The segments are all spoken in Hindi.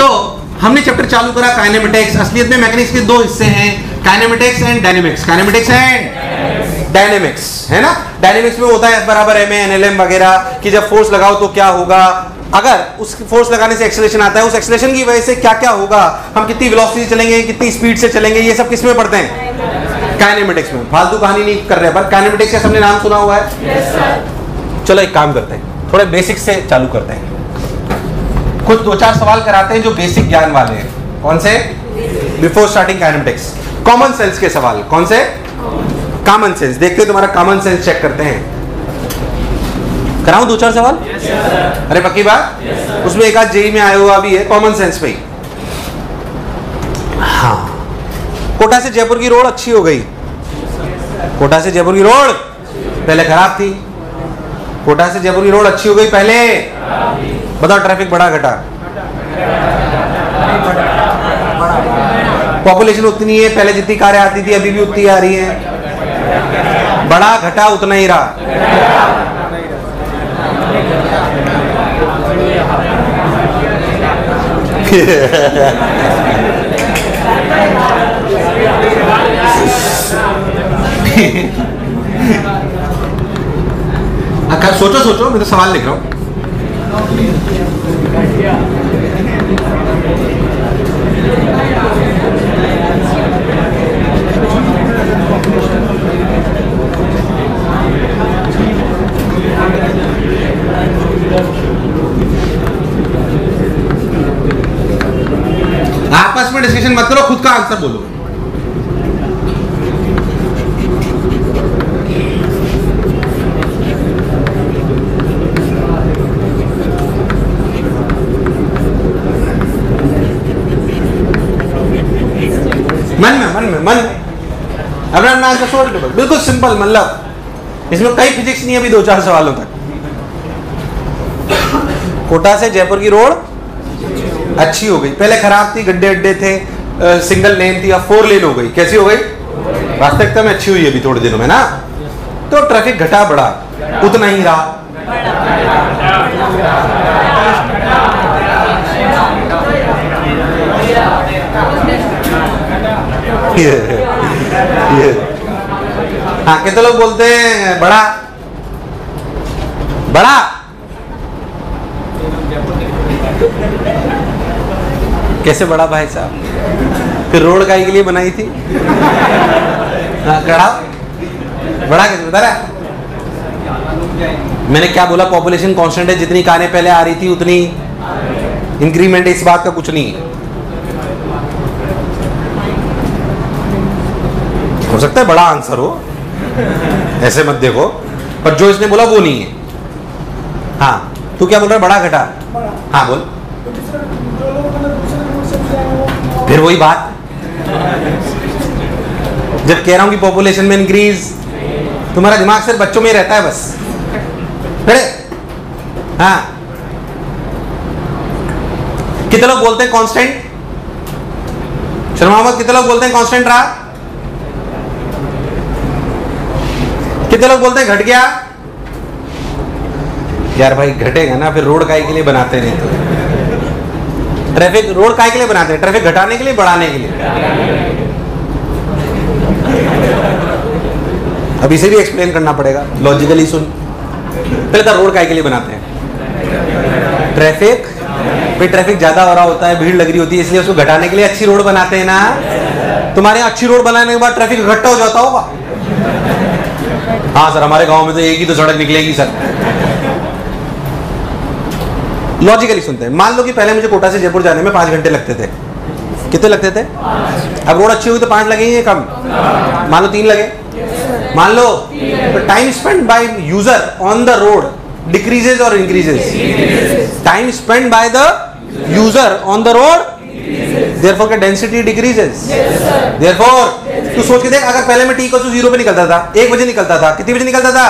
तो हमने चैप्टर चालू करा काइनेमेटिक्स असलियत में मैकेनिक्स के दो हिस्से हैं। Kinematics and dynamics kinematics and dynamics है ना? डायनेमिक्स में होता है बराबर एम एनएलएम वगैरह कि जब फोर्स लगाओ तो क्या होगा? अगर उस फोर्स लगाने से एक्सेलेरेशन आता है उस एक्सेलेरेशन की वजह से क्या क्या होगा? हम कितनी वेलोसिटी चलेंगे कितनी स्पीड से चलेंगे? ये सब किसमें पढ़ते हैं? काइनेमेटिक्स में। फालतू कहानी नहीं कर रहे पर काइनेमेटिक्स का सबने नाम सुना हुआ है? Yes, चलो एक काम करते हैं। थोड़े बेसिक से चालू करते हैं। कुछ दो चार सवाल कराते हैं जो बेसिक ज्ञान वाले हैं। कौन से? Before starting kinematics common sense के सवाल। कौन से? कॉमन सेंस देखते तुम्हारा कॉमन सेंस चेक करते हैं। कराऊं दो चार सवाल? Yes, अरे पक्की बात? Yes, उसमें एक आध जेई में आया हुआ भी है कॉमन सेंस पे हाँ। कोटा से जयपुर की रोड अच्छी हो गई। कोटा से जयपुर की रोड पहले खराब थी। कोटा से जयपुर की रोड अच्छी हो गई पहले। बताओ ट्रैफ़िक बड़ा घटा। पॉपुलेशन उतनी है, पहले जितनी कारें आती थी, अभी भी उतनी आ रही है। बड़ा घटा उतना ही रहा। सोचो सोचो, मैं तो सवाल लिख रहा हूँ। आपस में डिस्कशन मत करो खुद का आंसर बोलो मन में मन में मन में बिल्कुल सिंपल मतलब इसमें कई फिजिक्स नहीं अभी दो चार सवालों तक कोटा से जयपुर की रोड अच्छी हो गई पहले खराब थी गड्ढे अड्डे थे आ, सिंगल लेन थी अब फोर लेन हो गई कैसी हो गई वास्तविकता में अच्छी हुई अभी थोड़े दिनों में ना तो ट्रैफ़िक घटा बढ़ा उतना ही रहा ये। हाँ कितने लोग बोलते हैं, बड़ा? बड़ा? कैसे बड़ा भाई साहब? फिर रोड काई के लिए बनाई थी। हाँ कड़ा बड़ा कैसे, बता रहा मैंने क्या बोला पॉपुलेशन कांस्टेंट है, जितनी कारें पहले आ रही थी, उतनी इंक्रीमेंट इस बात का कुछ नहीं। है हो सकता है बड़ा आंसर हो। ऐसे मत देखो। पर जो इसने बोला वो नहीं है। हाँ तू क्या बोल रहा है? बड़ा घटा। हाँ बोल। फिर वही बात। जब कह रहा हूँ कि पॉपुलेशन में इंक्रीज तुम्हारा दिमाग सिर्फ़ बच्चों में रहता है बस। खड़े हाँ। कितने लोग बोलते हैं कांस्टेंट शर्मा कितने लोग बोलते हैं कांस्टेंट रहा? कितने लोग बोलते हैं, घट गया? यार भाई, घटेगा ना, फिर रोड काय के लिए बनाते नहीं तो ट्रैफ़िक, रोड काय के लिए बनाते हैं? ट्रैफ़िक घटाने के लिए, बढ़ाने के लिए? अब इसे भी एक्सप्लेन करना पड़ेगा लॉजिकली सुन। पहले तो रोड काय के लिए बनाते हैं। ट्रैफ़िक? फिर ट्रैफ़िक ज़्यादा हो रहा होता है, भीड़ लग रही होती है, इसलिए उसको घटाने के लिए अच्छी रोड बनाते हैं ना। तुम्हारे अच्छी रोड बनाने के बाद ट्रैफ़िक इकट्ठा हो जाता होगा। हाँ सर हमारे गाँव में तो एक ही तो सड़क निकलेगी सर। लॉजिकली सुनते हैं। मान लो कि पहले मुझे कोटा से जयपुर जाने में पाँच घंटे लगते थे। कितने लगते थे? अब रोड अच्छी हुई तो पाँच लगेंगे कम? मान लो तीन लगे। मान लो time spend by user on the road decreases और increases time spend by the user on the road therefore का डेंसिटी डिक्रीजेस therefore तू सोच के देख अगर पहले मैं टी को ज़ीरो पे निकलता था एक बजे निकलता था कितने बजे निकलता था?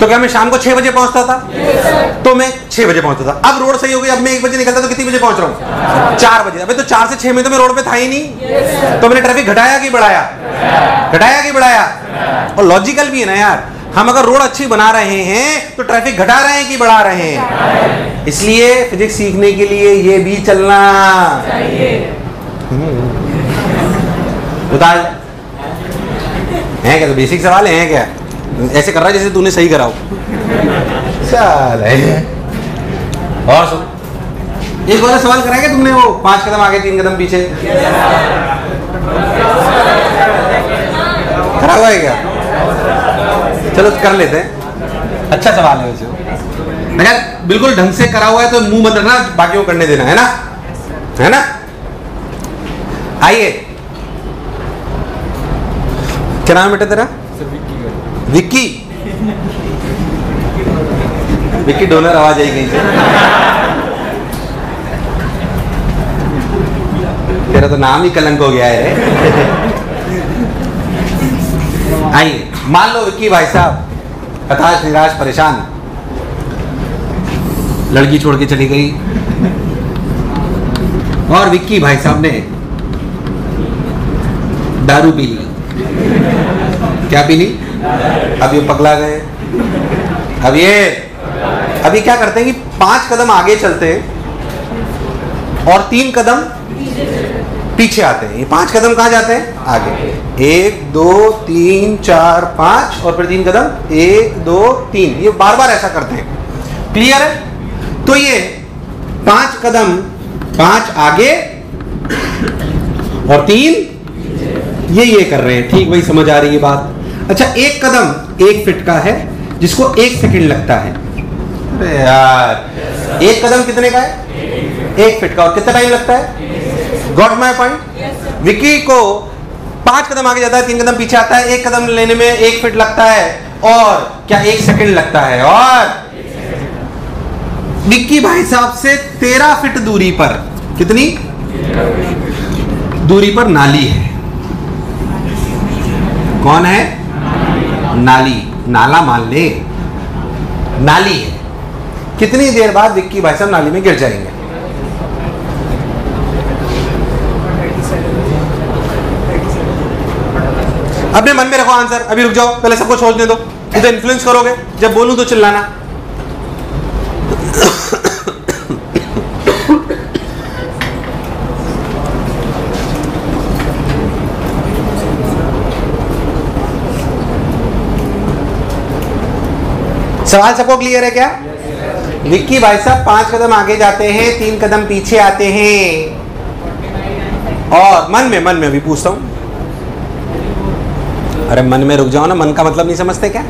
तो क्या मैं शाम को छह बजे पहुँचता था? तो मैं छह बजे पहुँचता था। अब रोड सही हो गई अब मैं एक बजे निकलता तो कितनी बजे पहुँच रहा हूँ? चार बजे। अबे तो चार से छह में तो मैं रोड पे था ही नहीं। तो मैंने ट्रैफ़िक घटाया कि बढ़ाया? घटाया कि बढ़ाया? और लॉजिकल भी है ना यार। हम अगर रोड अच्छी बना रहे हैं तो ट्रैफ़िक घटा रहे हैं कि बढ़ा रहे हैं? इसलिए फिजिक्स सीखने के लिए ये भी चलना। उतार है क्या तो बेसिक सवाल है क्या? ऐसे कर रहा है जैसे तूने सही कराओ चल और सुन। एक वाला सवाल क्या तुमने वो पाँच कदम आगे, तीन कदम पीछे? करा हुआ है क्या? चलो, कर लेते हैं। अच्छा सवाल है वैसे। अगर बिल्कुल ढंग से करा हुआ है तो मुँह मत रखना, बाकियों को करने देना, है ना? है ना? आइए। क्या नाम बेटा तेरा? विक्की विक्की? डोनर आवाज़ आई गई तेरा तो नाम ही कलंक हो गया है। आइए मान लो विक्की भाई साहब हताश निराश परेशान। लड़की छोड़ के चली गई। और विक्की भाई साहब ने दारू पी ली। क्या पी ली अब ये पगला गए। अब ये अभी क्या करते हैं कि पाँच कदम आगे चलते हैं और तीन कदम पीछे आते हैं। ये पाँच कदम कहाँ जाते हैं? आगे। एक, दो, तीन, चार, पाँच और फिर तीन कदम। एक, दो, तीन। ये बार बार ऐसा करते हैं। क्लियर है? तो ये पाँच कदम, पाँच आगे और तीन, ये ये कर रहे हैं। ठीक, वही समझ आ रही है बात। अच्छा एक कदम एक फिट का है, जिसको एक सेकंड लगता है। अरे यार, एक कदम कितने का है? एक फिट का। और कितना टाइम लगता है? गॉट माई पॉइंट विकी को पाँच कदम आगे जाता है, तीन कदम पीछे आता है, एक कदम लेने में एक फिट लगता है, और क्या एक सेकंड लगता है? और विक्की भाई साहब से तेरह फिट दूरी पर, कितनी? दूरी पर नाली है। कौन है? नाली, नाला मान ले। नाली है। कितनी देर बाद विक्की भाई साहब नाली में गिर जाएँगे? अपने मन में रखो आंसर अभी रुक जाओ, पहले सबको सोचने दो। इधर इन्फ्लुएंस करोगे, जब बोलूँ तो चिल्लाना। सवाल सबको क्लियर है क्या? विक्की भाई साहब, पाँच कदम आगे जाते हैं, तीन कदम पीछे आते हैं। और मन में मन में अभी पूछता हूँ। अरे मन में रुक जाओ ना, मन का मतलब नहीं समझते क्या?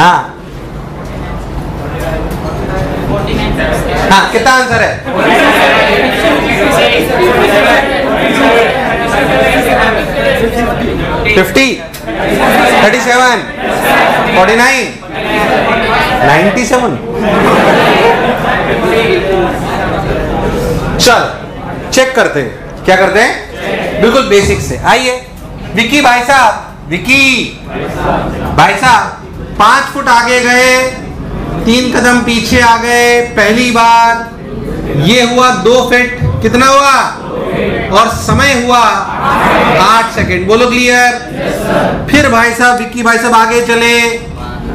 हाँ। हाँ कितना आंसर है? Fifty thirty seven forty nine ninety seven चल चेक करते हैं। क्या करते हैं? बिल्कुल बेसिक से। आइए। विकी भाई साहब, विकी। भाई साहब। पाँच फुट आगे गए, तीन कदम पीछे आ गए। पहली बार ये हुआ दो फिट कितना हुआ? और समय हुआ आठ सेकेंड बोलो क्लियर फिर भाई साहब, विक्की भाई साहब आगे चले।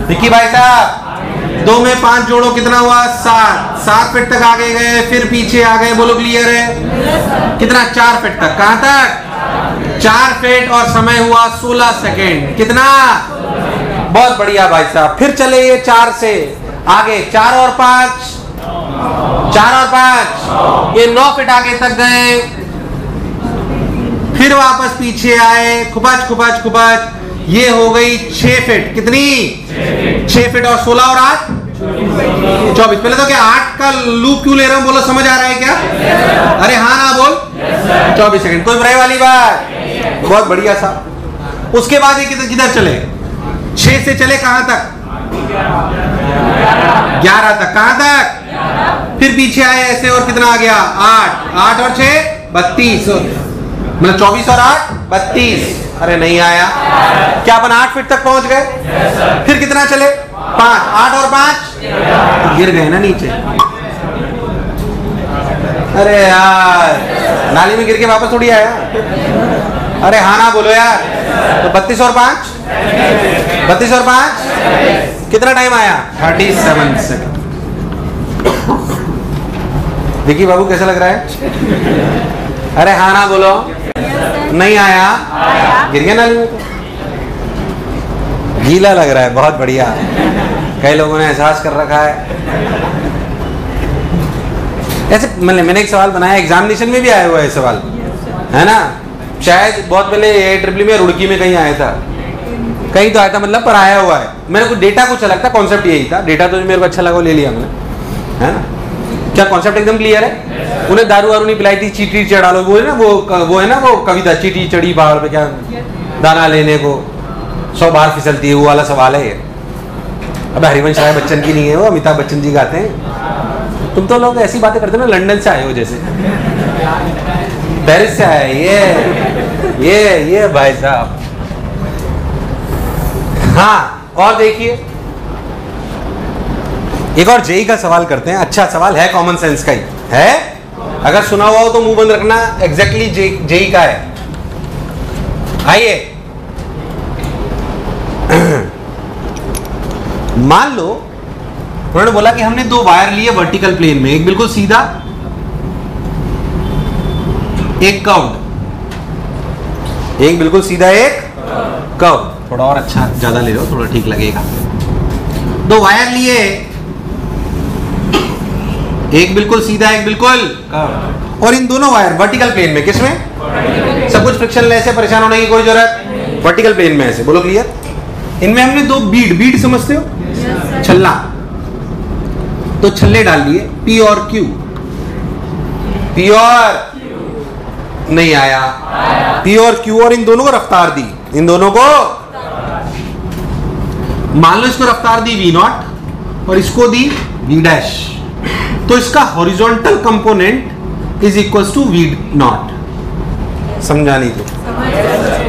विक्की भाई साहब, दो में पाँच जोड़ो कितना हुआ? सात। सात फिट तक आगे गए, फिर पीछे आ गए। बोलो क्लियर है? कितना? चार फिट तक। कहाँ तक? चार फिट और समय हुआ सोलह सेकेंड कितना? बहुत बढ़िया भाई साहब। फिर चले ये चार से। आगे चार और पाँच। चार और पाँच। ये नौ फिट आगे तक गए। फिर वापस पीछे आए। खुपच खुपच खुपच ये हो गई छह फिट। कितनी? छह फिट और सोलह और आठ? चौबीस। पहले तो क्या आठ का लूप क्यों ले रहा हूँ? बोलो, समझ आ रहा है क्या? अरे हाँ ना बोल। चौबीस सेकंड। कोई बुराई वाली बात? बहुत बढ़िया सा उसके बाद ये किधर किधर चले? छह से चले कहाँ तक? ग्यारह तक। कहाँ तक? फिर पीछे आए ऐसे और कितना आ गया? आठ। आठ और छह? बत्तीस। मतलब चौबीस और आठ? बत्तीस। अरे नहीं आया। क्या अपन आठ फीट तक पहुँच गए? फिर कितना चले? पाँच। आठ और पाँच? तो गिर गए ना नीचे। अरे यार, नाली में गिर के वापस उड़ी आया अरे हाँ ना बोलो यार। तो बत्तीस और पाँच? बत्तीस और पाँच? कितना टाइम आया? थर्टी सेवन सेकेंड देखिए बाबू कैसा लग रहा है? अरे हाँ ना बोलो। नहीं आया? गिर गया नाली। में तो गीला लग रहा है बहुत बढ़िया। कई लोगों ने एहसास कर रखा है। ऐसे मैंने मैंने एक सवाल बनाया एग्जामिनेशन में भी आया हुआ है सवाल। है ना? शायद बहुत पहले ए ट्रिपली में रुड़की में कहीं आया था। कहीं तो आया था मतलब पर आया हुआ है। मेरे को डेटा कुछ अलग था कॉन्सेप्ट यही था। डेटा तो मेरे को अच्छा लगा ले लिया मैंने। है ना? क्या कॉन्सेप्ट एकदम क्लियर है? उन्हें दारू वारू नहीं पिलाई थी, चीटी चढ़ा लो वो है ना, वो वो है ना, वो कविता, चीटी चढ़ी पहाड़ पे क्या, दाना लेने को। सौ बार फिसलती है, वो वाला सवाल है ये। अब हरिवंश राय बच्चन की नहीं है, वो अमिताभ बच्चन जी गाते हैं। तुम तो लोग ऐसी बातें करते हो ना, लंदन से आए हो जैसे। पेरिस से आए ये ये ये भाई साहब। हाँ और देखिए। एक और जेई का सवाल करते हैं। अच्छा सवाल है कॉमन सेंस का ही। है? अगर सुना हुआ हो तो मुँह बंद रखना एग्जैक्टली जेई का है। आइए। मान लो, उन्होंने बोला कि हमने दो वायर लिए वर्टिकल प्लेन में। एक बिल्कुल सीधा एक कर्व्ड एक बिल्कुल सीधा एक कर्व थोड़ा और अच्छा ज़्यादा ले लो थोड़ा ठीक लगेगा. दो वायर लिए. एक बिल्कुल सीधा एक बिल्कुल कर्व और इन दोनों वायर वर्टिकल प्लेन में किसमें सब कुछ फ्रिक्शन लेस है परेशान होने की कोई ज़रूरत वर्टिकल प्लेन में ऐसे. बोलो क्लियर इनमें हमने दो बीड बीड समझते हो? छल्ला. तो छल्ले डाल दिए. पी और क्यू पी और नहीं आया। पी और क्यू और इन दोनों को रफ्तार दी। इन दोनों को मान लो इसको रफ्तार दी वी नॉट और इसको दी वी डैश तो इसका horizontal component is equal to V naught समझा नहीं तो।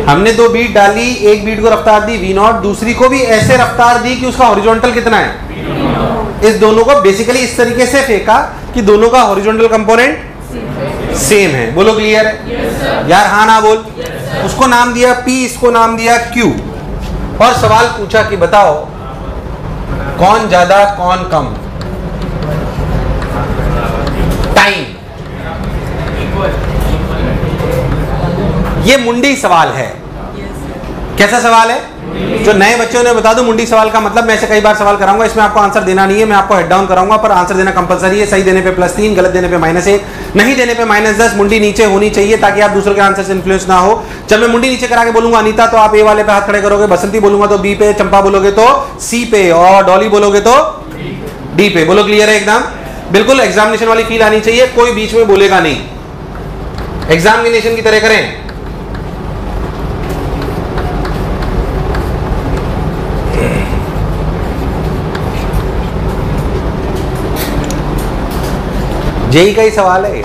हमने दो बीट डाली, एक बीट को रफ्तार दी वी नॉट दूसरी को भी ऐसे रफ्तार दी कि उसका हॉरिजॉन्टल कितना है। इस दोनों को बेसिकली इस तरीके से फेंका कि दोनों का हॉरिजॉन्टल कंपोनेंट सेम है। बोलो क्लियर है? Yes, यार हाँ ना बोल। yes, उसको नाम दिया P इसको नाम दिया Q और सवाल पूछा कि बताओ कौन ज़्यादा कौन कम? टाइम ये मुंडी सवाल है। कैसा सवाल है? जो नए बच्चों ने बता दो, मुंडी सवाल का मतलब मैं ऐसे कई बार सवाल कराऊँगा, इसमें आपको आंसर देना नहीं है, मैं आपको हेड डाउन कराऊँगा, पर आंसर देना कंपलसरी है, सही देने पे प्लस तीन, गलत देने पे माइनस एक, नहीं देने पे माइनस दस, मुंडी नीचे होनी चाहिए, ताकि आप दूसरों के आंसर से इन्फ्लुएंस ना हो। जब मैं मुंडी नीचे करा के बोलूँगा, अनिता तो आप ए वाले पे हाथ खड़े करोगे, बसंती बोलूँगा तो बी पे, चंपा बोलोगे तो सी पे, और डॉली बोलोगे तो डी पे। बोलो क्लियर है एकदम बिल्कुल एग्जामिनेशन वाली फील आनी चाहिए, कोई बीच में बोलेगा नहीं। एग्जामिनेशन की तरह करें। जेई का ही सवाल है।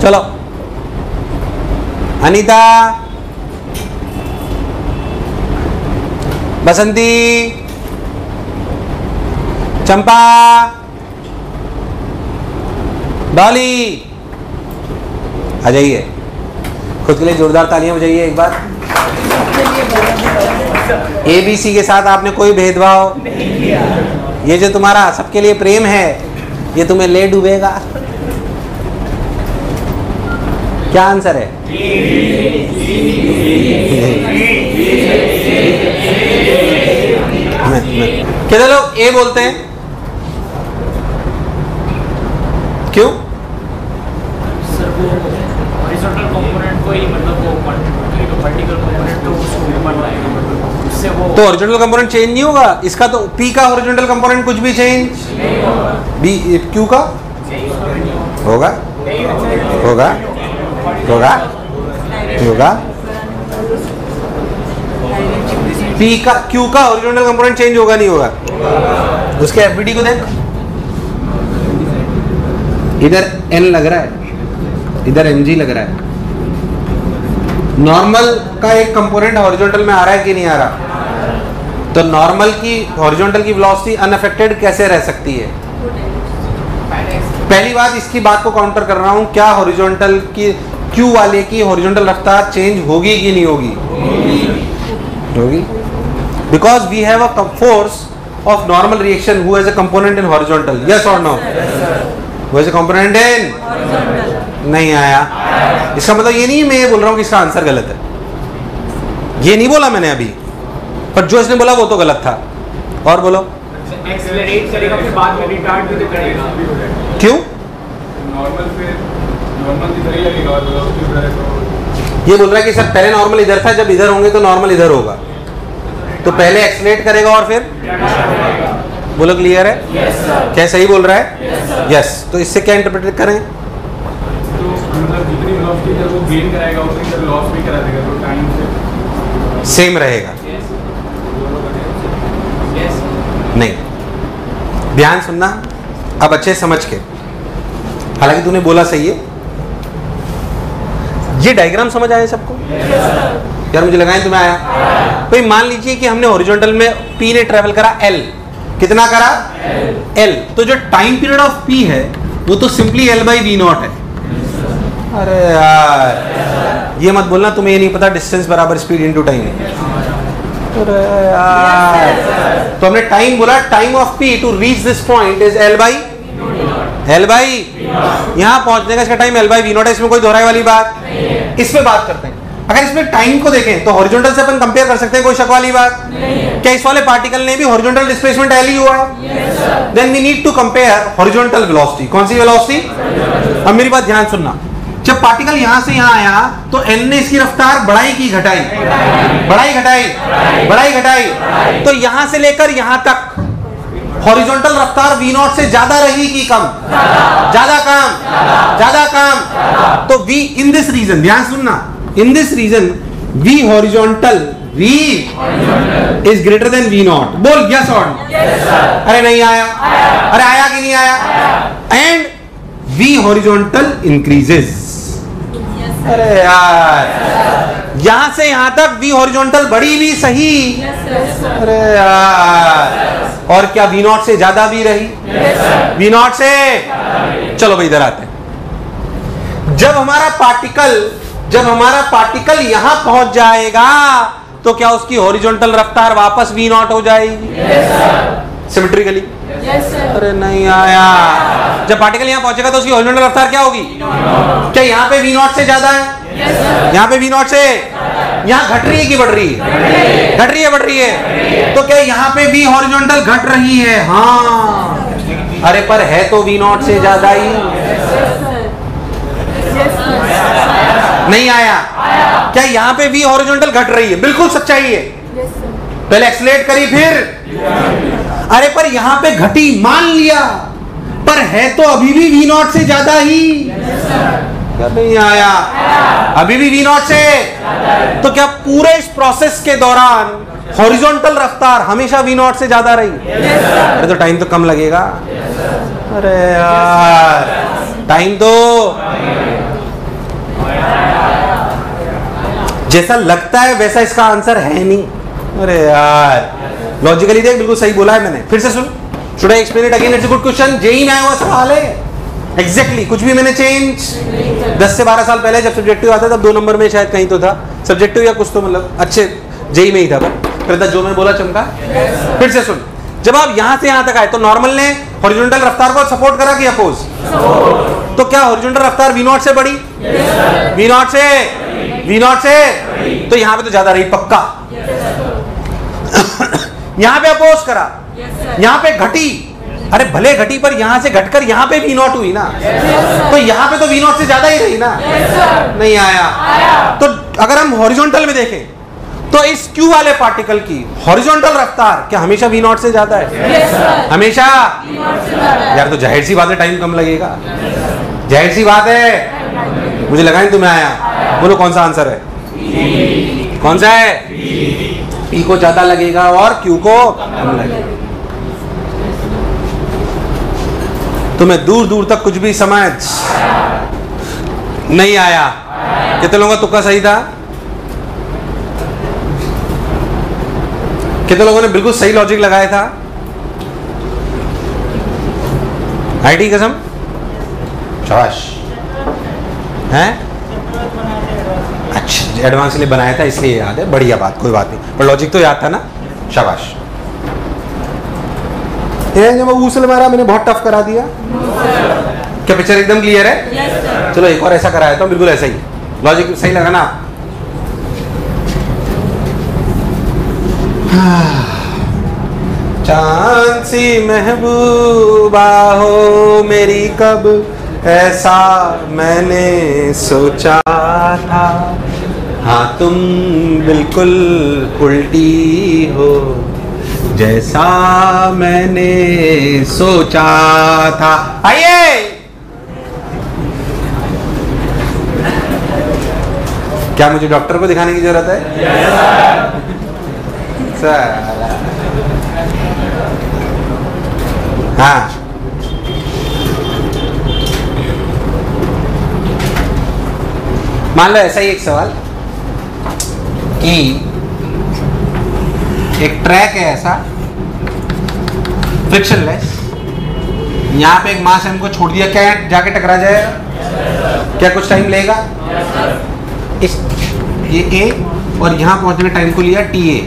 चलो। अनीता। बसंती। चंपा। डॉली। आ जाइए। खुद के लिए जोरदार तालियाँ बजाइए एक बार। ए बी सी के साथ आपने कोई भेदभाव? ये जो तुम्हारा सबके लिए प्रेम है, ये तुम्हें ले डूबेगा। क्या आंसर है? कितने लोग ए बोलते हैं? क्यों? तो ओरिजिनल कंपोनेंट चेंज नहीं होगा? इसका तो पी का ओरिजिनल कंपोनेंट कुछ भी चेंज बी क्यू का? होगा। होगा। होगा। होगा। पी का क्यू का ओरिजिनल कंपोनेंट चेंज होगा नहीं होगा? उसके एफबीडी को देख। इधर एन लग रहा है, इधर एनजी लग रहा है। नॉर्मल का एक कंपोनेंट हॉरिजॉन्टल में आ रहा है कि नहीं आ रहा? तो नॉर्मल की हॉरिजॉन्टल की वेलोसिटी अनअफेक्टेड कैसे रह सकती है? पहली बात, इसकी बात को काउंटर कर रहा हूँ, क्या हॉरिजॉन्टल की क्यू वाले की हॉरिजॉन्टल रफ्तार चेंज होगी कि नहीं होगी? होगी। Because we have a force of normal reaction who has a component in horizontal. Yes or no? Has a component नहीं आया। इसका मतलब ये नहीं मैं ये बोल रहा हूँ कि इसका आंसर गलत है। ये नहीं बोला मैंने अभी। पर जो इसने बोला वो तो गलत था। और बोलो। एक्सेलरेट करेगा फिर बाद में रिटार्ड भी तो क्यों? ही है ये बोल रहा है कि सर पहले नॉर्मल इधर था जब इधर होंगे तो नॉर्मल इधर होगा। तो पहले एक्सलेट करेगा और फिर? बोलो क्लियर है? क्या सही बोल रहा है? यस yes, yes, तो इससे क्या इंटरप्रेट करें? तो मतलब जितनी वेलोसिटी वो गेन कराएगा उतनी देर लॉस भी करा देगा तो टाइम से। सेम रहेगा। नहीं। ध्यान सुनना। अब अच्छे समझ के। हालाँकि तूने बोला सही है। ये डायग्राम समझ आया सबको? यार मुझे लगा तुम्हें आया। भाई मान लीजिए कि हमने हॉरिजॉन्टल में पी ने ट्रेवल करा एल कितना करा? एल तो जो टाइम पीरियड ऑफ़ पी है वो तो simply L by V naught है। अरे यार ये मत बोलना तुम्हें ये नहीं पता डिस्टेंस बराबर स्पीड इनटू टाइम अरे यार। तो हमने टाइम बोला time of P to reach this point is L by L by यहाँ पहुँचने का इसका time L by V naught है इसमें कोई दोहराई वाली बात? इस पे बात करते हैं। अगर इसमें टाइम को देखें तो हॉरिजॉन्टल से अपन कंपेयर कर सकते हैं, कोई शक वाली बात? क्या इस वाले पार्टिकल ने भी हॉरिजॉन्टल डिस्प्लेसमेंट एल ही हुआ? Then we need to compare horizontal velocity कौन सी वेलोसिटी अब मेरी बात ध्यान सुनना। जब पार्टिकल यहाँ से यहाँ आया तो एन ने इसकी रफ्तार बढ़ाई की, घटाई। बढ़ाई घटाई। बढ़ाई, घटाई। तो यहाँ से लेकर यहाँ तक हॉरिजॉन्टल रफ्तार वी नॉट से ज़्यादा रही कि कम? ज़्यादा काम। ज़्यादा काम। तो वी इन दिस रीजन ध्यान सुनना। In this region V horizontal V is greater than V naught बोल यस और अरे नहीं आया। अरे आया कि नहीं आया? एंड वी हॉरिजॉन्टल इंक्रीजेस अरे यार। यहाँ से यहाँ तक वी हॉरिजॉन्टल बड़ी भी सही। अरे यार। और क्या वी नॉट से ज़्यादा भी रही? वी नॉट से? चलो भाई इधर आते हैं। जब हमारा पार्टिकल जब हमारा पार्टिकल यहाँ पहुँच जाएगा तो क्या उसकी हॉरिजॉन्टल रफ्तार वापस वी नॉट हो जाएगी? सिमेट्रिकली yes, अरे नहीं आया। जब पार्टिकल यहाँ पहुंचेगा तो उसकी हॉरिजॉन्टल रफ्तार क्या होगी? क्या यहाँ पे वी नॉट से ज़्यादा है? Yes, यहाँ पे वी नॉट से? यहाँ घट रही है कि बढ़ रही है? घट रही है। बढ़ रही है। तो क्या यहाँ पे वी हॉरिजॉन्टल घट रही है? हाँ। अरे पर है तो वी नॉट से ज़्यादा ही। नहीं आया। आया। क्या यहाँ पे वी हॉरिजॉन्टल घट रही है? बिल्कुल सच्चाई है। पहले एक्सलेट करी फिर? अरे पर यहाँ पे घटी मान लिया। पर है तो अभी भी वी नॉट से ज़्यादा ही। क्या नहीं आया? अभी भी वी नॉट से। तो क्या पूरे इस प्रोसेस के दौरान हॉरिजॉन्टल रफ्तार हमेशा वी नॉट से ज़्यादा रही? अरे तो टाइम तो कम लगेगा। अरे यार टाइम तो जैसा लगता है वैसा इसका आंसर है नहीं। अरे यार। लॉजिकली देख बिल्कुल सही बोला है मैंने। फिर से सुन। Should I explain it again it's a good question JEE में आया हुआ सवाल है। एग्जैक्टली exactly, कुछ भी मैंने चेंज 10 से 12 साल पहले जब सब्जेक्टिव आता था तब दो नंबर में शायद कहीं तो था। सब्जेक्टिव या कुछ तो मतलब अच्छे जेई में ही था फिर जो मैं बोला चमका। फिर से सुन। जब आप यहाँ से यहाँ तक आए तो नॉर्मल ने हॉरिजॉन्टल रफ्तार को सपोर्ट करा कि अपोज तो क्या हॉरिजॉन्टल रफ्तार वी नॉट से बढ़ी वी नॉट से? वी नॉट से? तो यहाँ पे तो ज़्यादा रही पक्का। यहाँ पे अपोज करा। यहाँ पे घटी। अरे भले घटी पर यहाँ से घटकर यहाँ पे वी नॉट हुई ना। तो यहाँ पे तो वी नॉट से ज़्यादा ही रही ना। नहीं आया। तो अगर हम हॉरिजॉन्टल में देखें तो इस क्यू वाले पार्टिकल की हॉरिजॉन्टल रफ्तार क्या हमेशा वी नॉट से ज़्यादा है? Yes, हमेशा। यार तो ज़ाहिर सी बात है टाइम कम लगेगा। ज़ाहिर सी बात है। मुझे लगा नहीं तुम्हें आया। बोलो, कौन सा आंसर है? कौन सा है? पी को ज़्यादा लगेगा और क्यू को कम लगेगा। तुम्हें दूर दूर तक कुछ भी समझ नहीं आया। कितने लोगों का तुक्का सही था? कितने लोगों ने बिल्कुल सही लॉजिक लगाया था? आईडी कसम? शाबाश हैं? एडवांस के लिए बनाया था इसलिए याद है। बढ़िया बात कोई बात नहीं। पर लॉजिक तो याद था ना? शाबाश। जब ऊसल मारा मैंने बहुत टफ करा दिया। क्या पिक्चर एकदम क्लियर है? चलो एक और ऐसा कराया था बिल्कुल ऐसा ही। लॉजिक सही लगा ना? चाँद सी महबूबा हो मेरी कब ऐसा मैंने सोचा था। हाँ तुम बिल्कुल उल्टी हो। जैसा मैंने सोचा था। आइए। क्या मुझे डॉक्टर को दिखाने की ज़रूरत है? yes, sir. हाँ। मान लो ऐसा ही एक सवाल। कि एक ट्रैक है ऐसा फ्रिक्शनलेस यहाँ पे एक मास हमको छोड़ दिया, क्या जाके टकरा जाएगा? क्या कुछ टाइम लेगा? इस, ये ए और यहाँ पहुँचने टाइम को लिया टी ए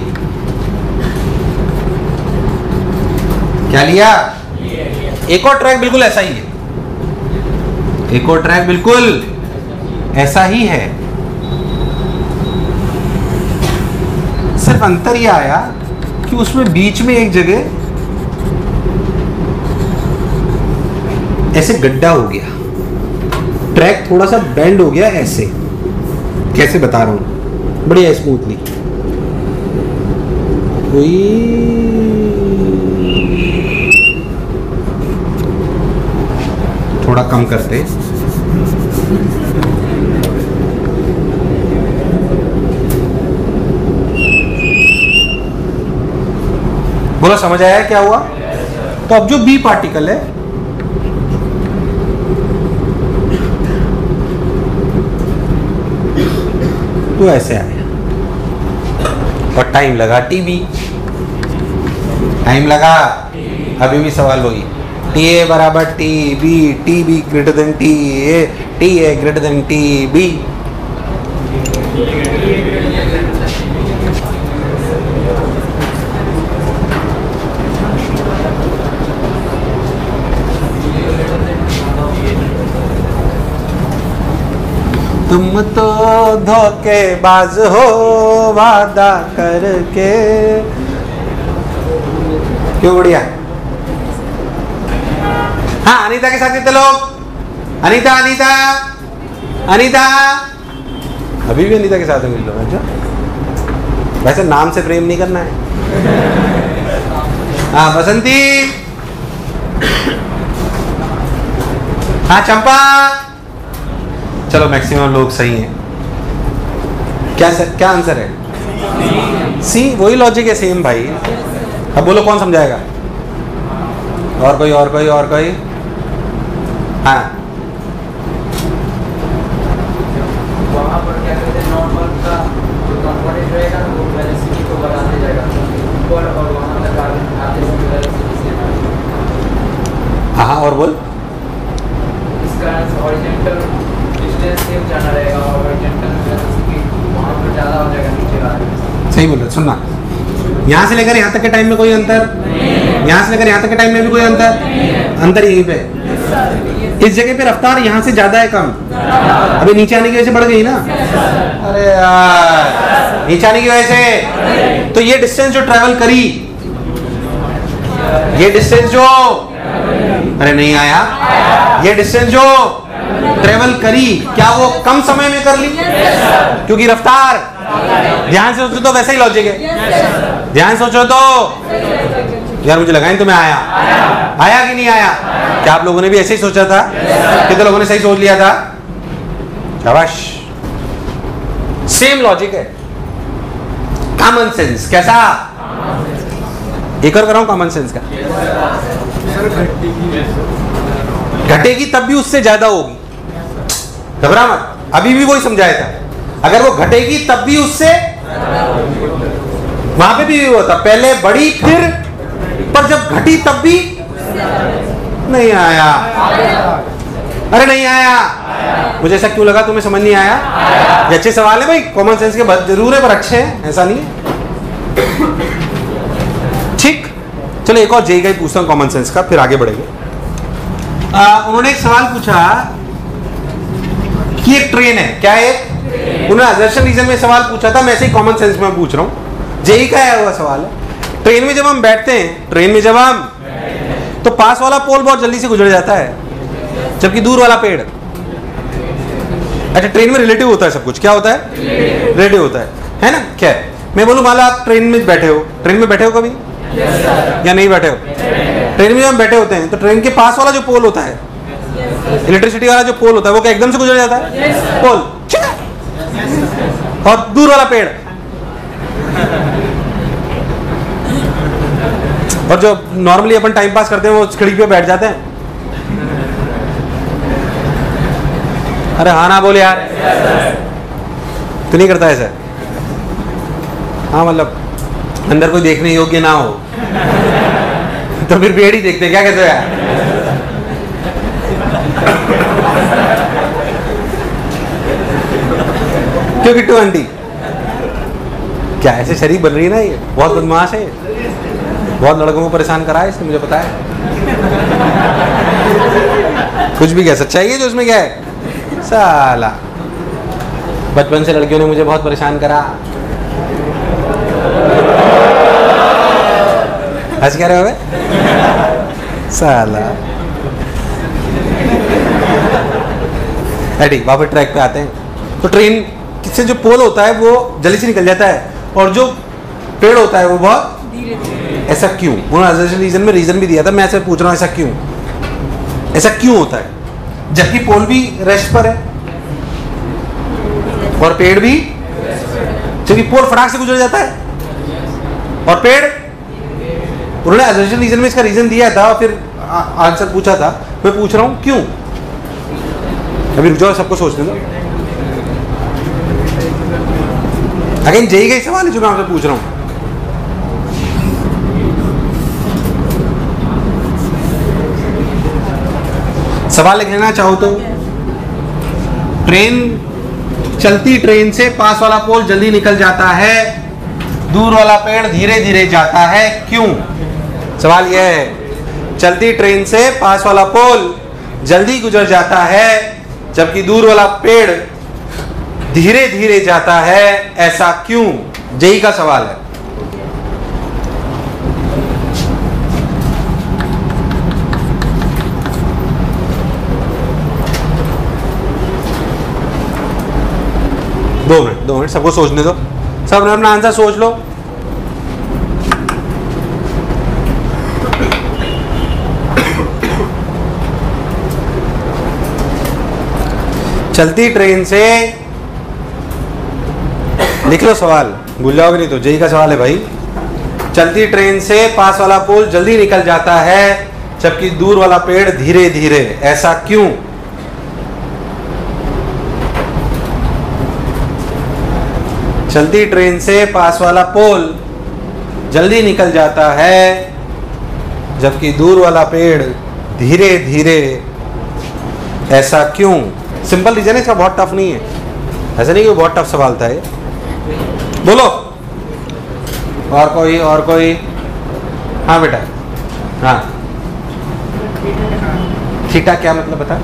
क्या लिया? एक और ट्रैक बिल्कुल ऐसा ही है। एक और ट्रैक बिल्कुल ऐसा ही है। सिर्फ़ अंतर यह आया कि उसमें बीच में एक जगह ऐसे गड्ढा हो गया। ट्रैक थोड़ा सा बेंड हो गया ऐसे। कैसे बता रहा हूँ? बढ़िया स्मूथली। थोड़ा कम करते। बोला, समझ आया क्या हुआ? तो अब जो बी पार्टिकल है तो ऐसे आया। और टाइम लगा टीवी टाइम लगा। अभी भी सवाल वही। टी ए बराबर T B T B greater than T A T A greater than T B तुम तो धोखेबाज हो वादा करके। क्यों बढ़िया? हाँ अनीता के साथ कितने लोग। अनीता अनीता। अनीता। अभी भी अनीता के साथ मिल लो अच्छा वैसे नाम से प्रेम नहीं करना है। हाँ बसंती। हाँ चंपा। चलो मैक्सिमम लोग सही हैं। क्या सर, क्या आंसर है? सी वही लॉजिक है सेम भाई। अब बोलो कौन समझाएगा? और कोई और कोई और कोई? हाँ। वहाँ पर क्या कहते हैं नॉर्मल का जो कंपोनेंट रहेगा ना वो वेलोसिटी को बढ़ाते जाएगा ऊपर और वहाँ तक आगे आते समय वेलोसिटी से हाँ हाँ और बोल इस कारण से हॉरिजॉन्टल डिस्टेंस सेम जाना रहेगा और हॉरिजॉन्टल वेलोसिटी वहाँ पर ज़्यादा हो जाएगा नीचे का सही बोल रहे सुनना। यहाँ से लेकर यहाँ तक के टाइम में कोई अंतर? यहाँ से लेकर यहाँ तक के टाइम में भी कोई अंतर? अंतर यहीं पे। इस जगह पे रफ्तार यहाँ से ज़्यादा है कम। अभी नीचे आने की वजह से बढ़ गई ना? अरे यार, नीचे आने की वजह से। तो ये डिस्टेंस जो ट्रेवल करी, ये डिस्टेंस जो अरे नहीं आया। ये डिस्टेंस जो ट्रेवल करी, क्या वो कम समय में कर ली? क्योंकि रफ्तार ध्यान से सोचो तो वैसा ही लॉजिक है। ध्यान सोचो तो। यार मुझे लगा तुम्हें आया। आया कि नहीं आया? क्या आप लोगों ने भी ऐसे ही सोचा था? कितने लोगों ने सही सोच लिया था? शाबाश। सेम लॉजिक है। कॉमन सेंस कैसा? एक और कराऊं कॉमन सेंस का? घटेगी तब भी उससे ज़्यादा होगी। घबरा मत। अभी भी वही समझाया था। अगर वो घटेगी तब भी उससे वहाँ पे भी था पहले बड़ी, फिर पर जब घटी तब भी नहीं आया। अरे नहीं आया। मुझे ऐसा क्यों लगा, तुम्हें समझ नहीं आया? ये अच्छे सवाल है भाई कॉमन सेंस के ज़रूर है पर अच्छे हैं, ऐसा नहीं है। ठीक, चलो एक और जेई का पूछता हूँ कॉमन सेंस का, फिर आगे बढ़ेंगे। उन्होंने एक सवाल पूछा कि एक ट्रेन है, क्या है उन्होंने अदर्शन रीजन में सवाल पूछा था मैं ऐसे ही कॉमन सेंस में पूछ रहा हूँ। जेई का आया हुआ सवाल है। ट्रेन में जब हम बैठते हैं ट्रेन में जब हम तो पास वाला पोल बहुत जल्दी से गुजर जाता है जबकि दूर वाला पेड़। अच्छा ट्रेन में रिलेटिव होता है सब कुछ। क्या होता है? रिलेटिव होता है। है ना? क्या मैं बोलूँ माला आप ट्रेन में बैठे हो। ट्रेन में बैठे हो कभी? yes, या नहीं बैठे हो? yes, ट्रेन में जब हम बैठे होते हैं तो ट्रेन के पास वाला जो पोल होता है इलेक्ट्रिसिटी yes, वाला जो पोल होता है वो क्या एकदम से गुजर जाता है? पोल। और दूर वाला पेड़। और जो नॉर्मली अपन टाइम पास करते हैं, वो खिड़की पे बैठ जाते हैं। अरे हाँ ना बोले यार। तो नहीं करता ऐसा। हाँ मतलब अंदर कोई देखने योग्य ना हो। तो फिर पेड़ ही देखते क्या कहते हो यार? क्यों किट्टू आंटी क्या ऐसे शरीर बन रही है ना ये? बहुत बदमाश है। बहुत लड़कों को परेशान करा है इसने, मुझे पता है। कुछ भी क्या सच्चाई है जो उसमें क्या है? साला। बचपन से लड़कियों ने मुझे बहुत परेशान करा। हंस क्या रहे हो साला। ठीक वापस ट्रैक पे आते हैं। तो ट्रेन से जो पोल होता है वो जल्दी से निकल जाता है और जो पेड़ होता है वो बहुत ऐसा क्यों? उन्होंने रीजन में रीजन भी दिया था मैं ऐसे पूछ रहा हूँ ऐसा क्यों? ऐसा क्यों होता है? जबकि पोल भी रेस्ट पर है और पेड़ भी क्योंकि पोल फटाक से गुजर जाता है। और पेड़ उन्होंने एजर्शन रीजन में इसका रीजन दिया था और फिर आंसर पूछा था। मैं पूछ रहा हूँ क्यों? अभी रुक जाओ सबको सोचने दो अगेन का ही सवाल है जो मैं आपसे पूछ रहा हूँ। सवाल लिख लेना चाहो तो। ट्रेन, चलती ट्रेन से पास वाला पोल जल्दी निकल जाता है, दूर वाला पेड़ धीरे धीरे जाता है। क्यों? सवाल यह है, चलती ट्रेन से पास वाला पोल जल्दी गुजर जाता है, जबकि दूर वाला पेड़ धीरे धीरे जाता है, ऐसा क्यों? जेई का सवाल है। दो मिनट दो मिनट, सबको सोचने दो। सबने अपना आंसर सोच लो। चलती ट्रेन से लिख लो सवाल, भूल जाओगे नहीं तो जेई का सवाल है भाई। चलती ट्रेन से पास वाला पोल जल्दी निकल जाता है, जबकि दूर वाला पेड़ धीरे धीरे ऐसा क्यों? चलती ट्रेन से पास वाला पोल जल्दी निकल जाता है, जबकि दूर वाला पेड़ धीरे धीरे ऐसा क्यों? सिंपल रीजन है, इसका बहुत टफ नहीं है। ऐसा नहीं कि बहुत टफ सवाल था ये। बोलो। और कोई और कोई? हाँ बेटा। हाँ। थीटा क्या मतलब बता?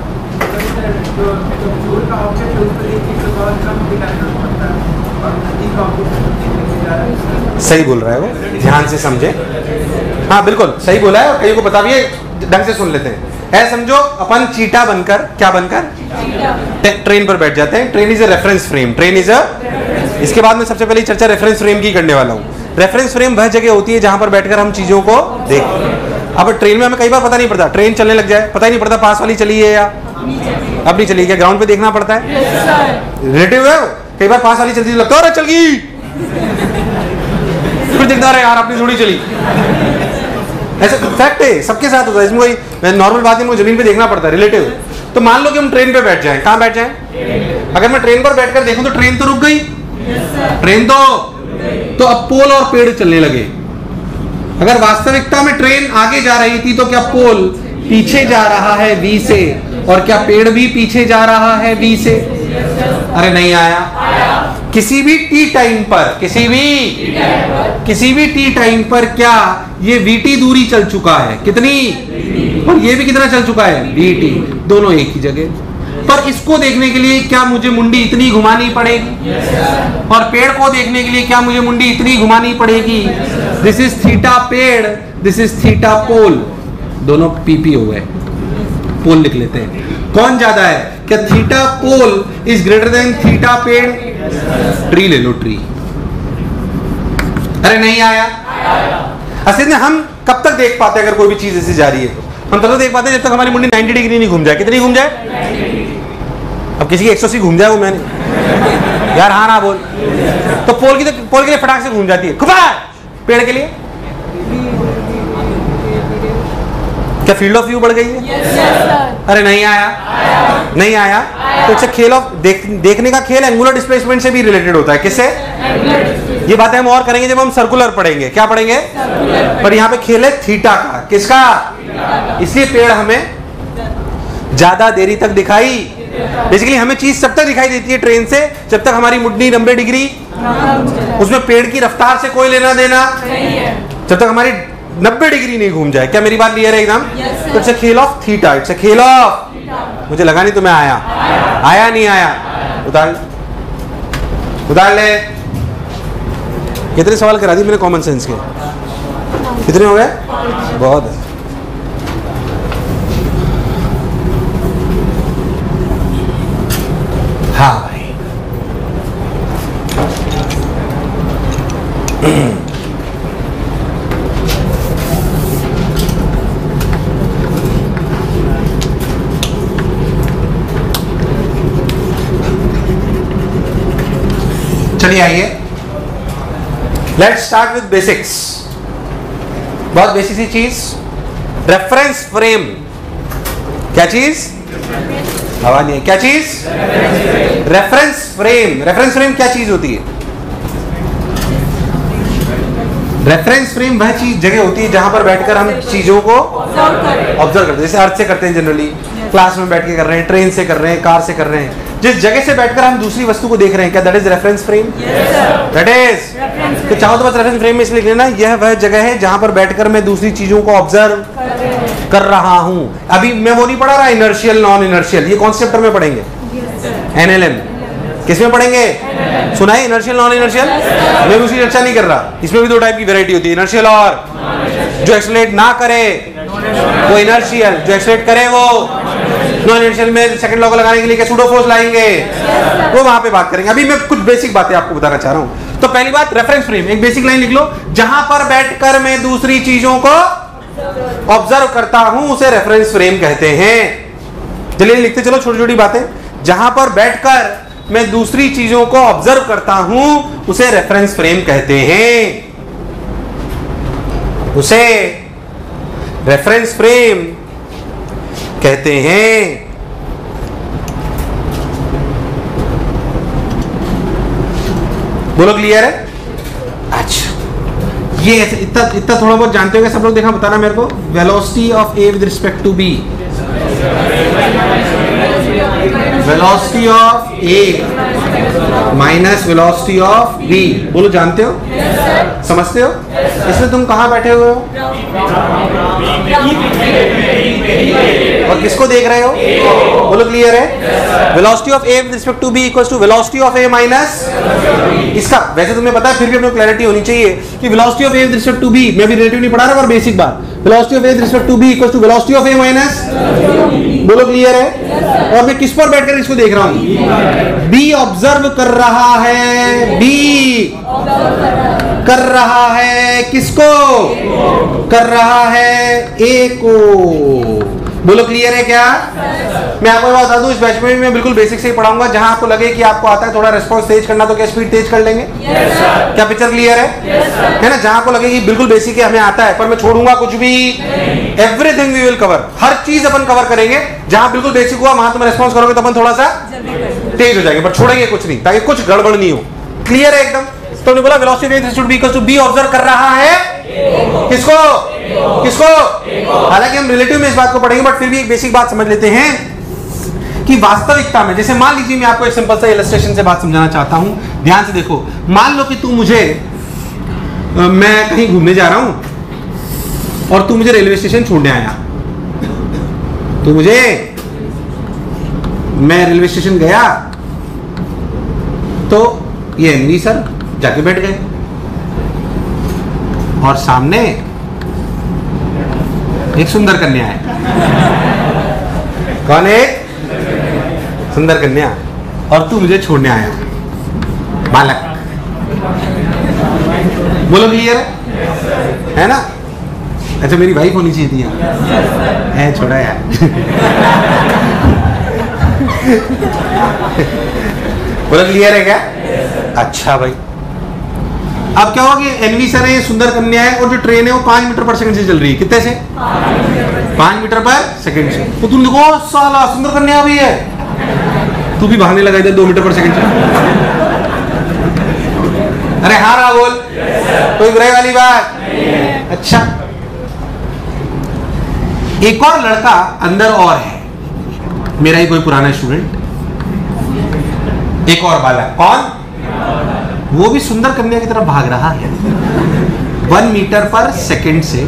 सही बोल रहा है वो? ध्यान से समझे। हाँ बिल्कुल सही बोला है और कईयों को बता भी ढंग से सुन लेते हैं। ऐसा समझो अपन चीटा बनकर क्या बनकर? ट्रेन पर बैठ जाते हैं। Train is a reference frame train is a इसके बाद में सबसे पहले चर्चा रेफरेंस फ्रेम की करने वाला हूँ। रेफरेंस फ्रेम वह जगह होती है जहाँ पर बैठकर हम चीज़ों को देखते हैं। अब ट्रेन में हमें कई बार पता नहीं पड़ता। ट्रेन चलने लग जाए पता ही नहीं पड़ता पास वाली चली है या अब नहीं चली क्या ग्राउंड पे देखना पड़ता है? रिलेटिव है कई बार पास वाली चलती लगता है अरे चल गई। फिर दिखता रहे यार अपनी थोड़ी चली। ऐसा फैक्ट है सबके साथ होता है। इसमें कोई नॉर्मल बात है मुझे ज़मीन पे देखना पड़ता है रिलेटिव तो मान लो कि हम ट्रेन पे बैठ जाए। कहाँ बैठ जाए? अगर मैं ट्रेन पर बैठकर देखूँ तो ट्रेन तो रुक गई। ट्रेन तो तो अब पोल और पेड़ चलने लगे। अगर वास्तविकता में ट्रेन आगे जा रही थी तो क्या पोल पीछे जा रहा है वी से? और क्या पेड़ भी पीछे जा रहा है वी से? अरे नहीं आया। किसी भी टी टाइम पर, किसी भी किसी भी टी टाइम पर क्या ये वीटी दूरी चल चुका है? कितनी? और ये भी कितना चल चुका है? वीटी दोनों एक ही जगह। पर इसको देखने के लिए क्या मुझे मुंडी इतनी घुमानी पड़ेगी? yes, और पेड़ को देखने के लिए क्या मुझे मुंडी इतनी घुमानी पड़ेगी? दिस इज़ थीटा पेड़ दिस इज़ थीटा पोल। दोनों पीपी हो गए। पोल लिख लेते हैं। कौन ज़्यादा है? क्या theta pole is greater than theta पेड़? ट्री ले लो ट्री अरे नहीं आया। असल में हम कब तक देख पाते अगर कोई भी चीज़ ऐसी जा रही है? तो हम तब तक देख पाते जब तक हमारी मुंडी 90 डिग्री नहीं घूम जाए। कितनी घूम जाए? अब किसी की 180 घूम जाए वो मैंने। यार हाँ ना बोल। तो पोल की तो पोल के लिए फटाक से घूम जाती है। खुबा पेड़ के लिए। क्या फ़ील्ड ऑफ़ व्यू बढ़ गई है? अरे नहीं आया। नहीं आया? तो इट्स खेल ऑफ़ देख, देखने का खेल एंगुलर डिस्प्लेसमेंट से भी रिलेटेड होता है। किससे? ये बातें हम और करेंगे जब हम सर्कुलर पढ़ेंगे। क्या पढ़ेंगे? पर यहाँ पे खेल है थीटा का। किसका? इसलिए पेड़ हमें ज़्यादा देरी तक दिखाई। बेसिकली हमें चीज़ तब तक दिखाई देती है ट्रेन से जब तक हमारी मुड्डी नब्बे डिग्री उसमें पेड़ की रफ्तार से कोई लेना देना जब तक हमारी नब्बे डिग्री नहीं घूम जाए। क्या मेरी बात क्लियर है एकदम? तो इट्स खेल ऑफ़ थीटा इट्स खेल ऑफ़ मुझे लगा नहीं तुम्हें आया। आया नहीं आया। उतार। उतार ले। कितने सवाल करा दिए मैंने कॉमन सेंस के? कितने हो गए? बहुत हाँ भाई चलिए आइए। लेट्स स्टार्ट विद बेसिक्स बहुत बेसिक सी चीज़। रेफरेंस फ्रेम क्या चीज़? हवा नहीं है। क्या चीज़? रेफरेंस फ्रेम रेफरेंस फ्रेम क्या चीज़ होती है? रेफरेंस फ्रेम वह चीज़, जगह होती है जहाँ पर बैठकर हम चीज़ों को ऑब्ज़र्व करते हैं। जैसे अर्थ से करते हैं जनरली क्लास में बैठ के कर रहे हैं ट्रेन से कर रहे हैं कार से कर रहे हैं। जिस जगह से बैठकर हम दूसरी वस्तु को देख रहे हैं क्या that is reference frame that is तो चाहो तो बस रेफरेंस फ्रेम में इसलिए लिख लेना यह वह जगह है जहाँ पर बैठकर मैं दूसरी चीज़ों को ऑब्ज़र्व कर रहा हूँ। अभी मैं वो नहीं पढ़ा रहा इनर्शियल नॉन इनर्शियल ये कौन से चैप्टर में पढ़ेंगे। एनएलएम किसमें पढ़ेंगे? सुनाई इनर्शियल नॉन इनर्शियल मैं उसकी चर्चा नहीं कर रहा। इसमें भी दो टाइप की वैरायटी होती है इनर्शियल और जो एक्सलेट ना करे वो इनर्शियल जो एक्सलेट करे वो नॉन इनर्शियल में सेकंड लॉ को लगाने के लिए क्या सूडो फोर्स लाएँगे? वो वहाँ पे बात करेंगे। अभी मैं कुछ बेसिक बातें आपको बताना चाह रहा हूँ। तो पहली बात रेफरेंस फ्रेम एक बेसिक लाइन लिख लो। जहाँ पर बैठकर मैं दूसरी चीज़ों को ऑब्ज़र्व करता हूँ, उसे रेफरेंस फ्रेम कहते हैं। चलिए लिखते चलो छोटी छोटी बातें। जहाँ पर बैठकर मैं दूसरी चीज़ों को ऑब्ज़र्व करता हूँ, उसे रेफरेंस फ्रेम कहते हैं। उसे रेफरेंस फ्रेम कहते हैं, बोलो क्लियर है? अच्छा ये इतना इतना थोड़ा बहुत जानते हो सब लोग, देखा बताना मेरे को velocity of A with respect to B velocity of A minus velocity of B बोलो जानते हो? yes, समझते हो? yes, इसमें तुम कहाँ बैठे हुए हो? और किसको देख रहे हो? बोलो क्लियर है? Velocity of A with respect to B equals to velocity of A minus इसका। वैसे तुम्हें पता है फिर भी अपने क्लैरिटी होनी चाहिए कि velocity of A with respect to B मैं भी रिलेटिव नहीं पढ़ा रहा पर बेसिक बात। Velocity of A with respect to B equals to velocity of A minus बोलो क्लियर है? और मैं किस पर बैठकर इसको देख रहा हूँ? बी ऑब्ज़र्व कर रहा है बी कर रहा है किसको? कर रहा है ए को। बोलो क्लियर है क्या? मैं आपको बता दूँ इस बैच में मैं बिल्कुल बेसिक से ही पढ़ाऊँगा। जहाँ आपको लगे कि आपको आता है थोड़ा रिस्पॉन्स तेज करना तो क्या स्पीड तेज कर लेंगे? Yes, क्या पिक्चर क्लियर है? Yes, है ना? जहाँ आपको लगे कि बिल्कुल बेसिक है हमें आता है पर मैं छोड़ूँगा कुछ भी। एवरीथिंग वी विल कवर हर चीज़ अपन कवर करेंगे। जहाँ बिल्कुल बेसिक हुआ वहाँ तुम रेस्पॉन्स करोगे तो अपन थोड़ा सा तेज हो जाएँगे, पर छोड़ेंगे कुछ नहीं, ताकि कुछ गड़बड़ नहीं हो। क्लियर है एकदम? तो बोला velocity should be to B observe कर रहा है। किसको? किसको? हालाँकि हम रिलेटिव में इस बात को पढ़ेंगे बट फिर भी एक बेसिक बात समझ लेते हैं कि वास्तविकता में, जैसे मान लीजिए, मैं आपको एक सिंपल सा इलस्ट्रेशन से बात समझाना चाहता हूँ। ध्यान से देखो, मान लो कि तू मुझे मैं कहीं घूमने जा रहा हूँ, और तू मुझे रेलवे स्टेशन छोड़ने आया। तो मुझे मैं रेलवे स्टेशन गया तो ये एनवी सर जाके बैठ गए। और सामने एक सुंदर कन्या है। कौन है? सुंदर कन्या। और तू मुझे छोड़ने आया। बालक। बोलो क्लियर है? ना? अच्छा मेरी वाइफ होनी चाहिए थी यार। है, छोड़ा यार। बोलो क्लियर है क्या? अच्छा भाई। अब क्या हुआ कि एनवी सर है सुंदर कन्या है और जो ट्रेन है वो पाँच मीटर पर सेकंड से चल रही है। कितने से? पाँच मीटर पर सेकंड से। तो तुम देखो, साला, सुंदर कन्या भी है। तू भी भागने लगा दो मीटर पर सेकंड से। अरे हाँ बोल कोई बुराई वाली बात? अच्छा। एक और लड़का अंदर और है। मेरा ही कोई पुराना स्टूडेंट एक और बालक। कौन? वो भी सुंदर कन्या की तरफ़ भाग रहा है। वन मीटर पर सेकंड से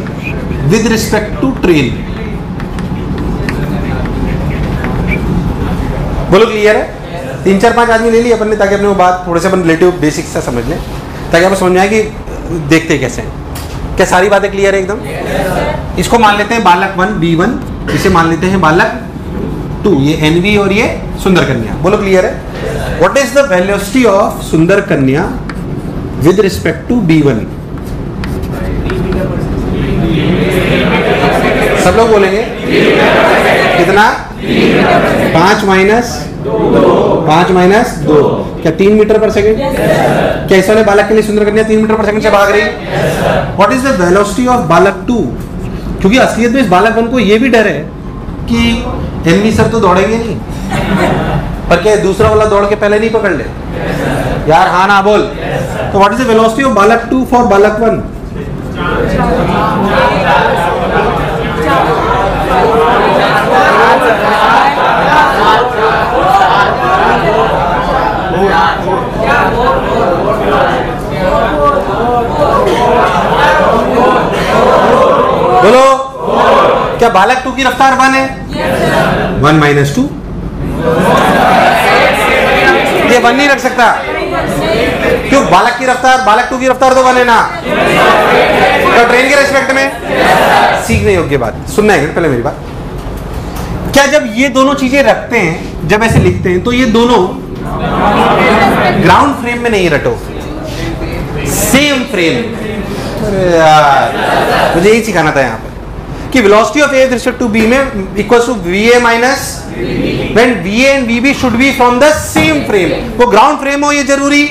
विद रिस्पेक्ट टू ट्रेन बोलो क्लियर है? तीन चार पाँच आदमी ले लिए अपन ने ताकि अपने वो बात थोड़े से अपन रिलेटिव बेसिक से समझ लें। ताकि आपको समझ में आए कि देखते कैसे। हैं क्या सारी बातें क्लियर है एकदम? इसको मान लेते हैं बालक वन बी वन। इसे मान लेते हैं बालक टू ये एनवी और ये सुंदर कन्या बोलो क्लियर है? What is the velocity of सुंदर कन्या with respect to B one सब लोग बोलेंगे? कितना? पाँच माइनस पाँच माइनस दो। क्या तीन मीटर पर सेकंड? क्या इस वाले बालक के लिए सुंदर कन्या तीन मीटर पर सेकंड से भाग रही what is the velocity of बालक टू क्योंकि असलियत में इस बालक वन को यह भी डर है कि एनवी सर तो दौड़ेंगे नहीं? पर क्या दूसरा वाला दौड़ के पहले नहीं पकड़ ले? yes, यार हाँ ना बोल। तो what is the velocity of बालक टू फॉर बालक वन बोलो। क्या बालक टू की रफ्तार वन है? One minus two? ये वन नहीं रख सकता। क्यों? बालक की रफ्तार, बालक टू की रफ्तार तो है ना। तो ट्रेन के रेस्पेक्ट में। सीखने योग्य बात। सुनना है पहले मेरी बात। क्या जब ये दोनों चीज़ें रखते हैं, जब ऐसे लिखते हैं तो ये दोनों ग्राउंड फ्रेम में नहीं रटो। सेम फ्रेम मुझे यही सिखाना था यहाँ पर। कि velocity of A with respect to B में equals to VA minus when VA and VB should be from the same frame. वो ग्राउंड फ्रेम हो ये ज़रूरी?